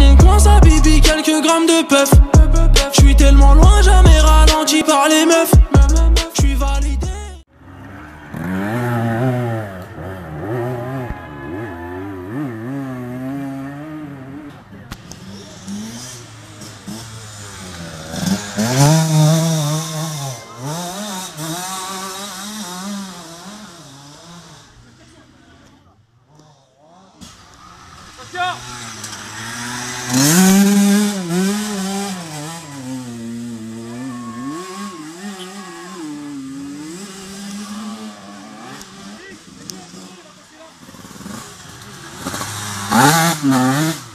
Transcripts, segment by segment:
mon coin, ça bibi, quelques grammes de puff. Je suis tellement loin, jamais ralenti par les meufs. Je Mm-hmm.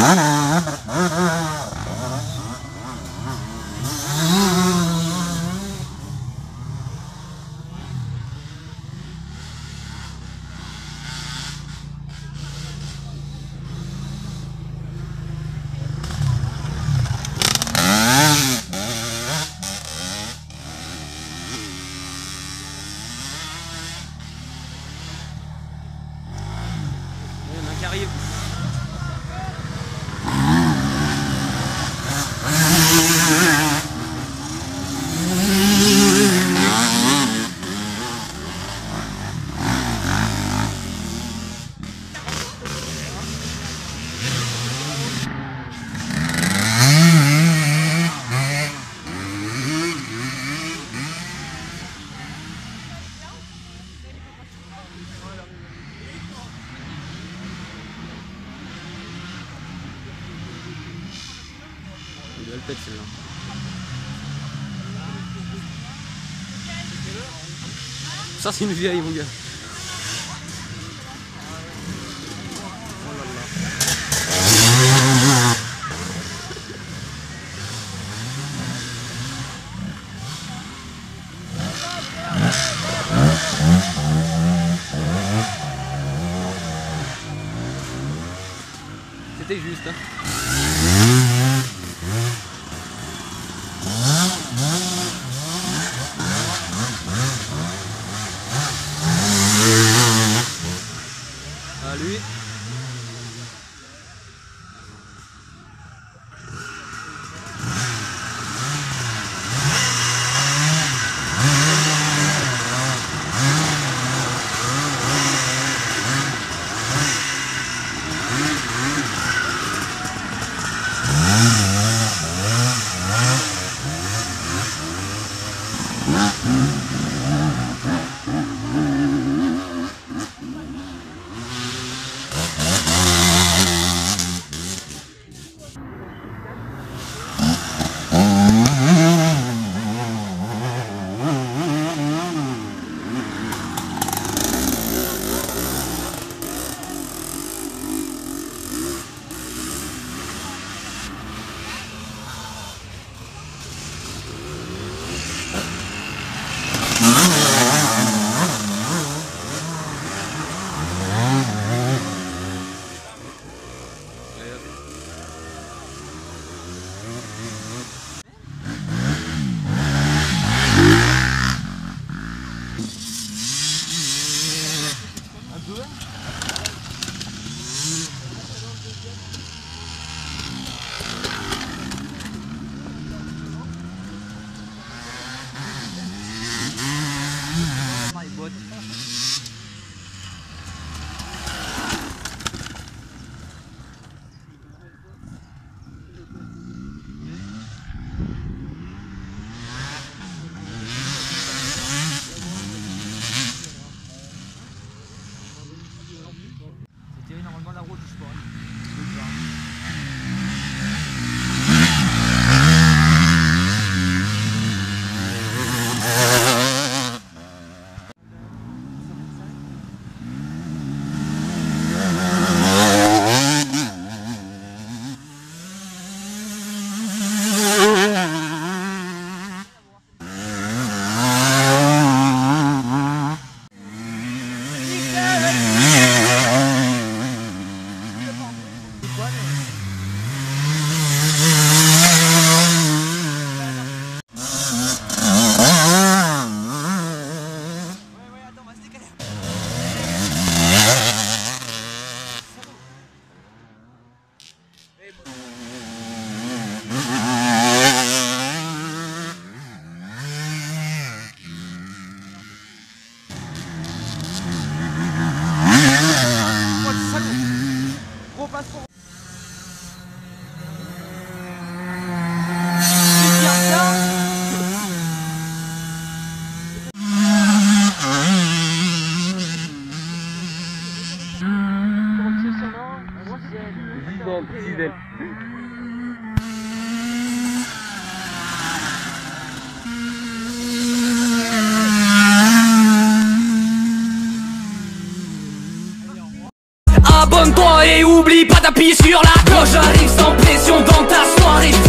Ah, ah, ah. Ça c'est une vieille mon gars. C'était juste. Hein. うん。Passeport. Fidèle. abonne-toi et oublie pas d'appuyer sur la cloche. J'arrive sans pression dans ta soirée.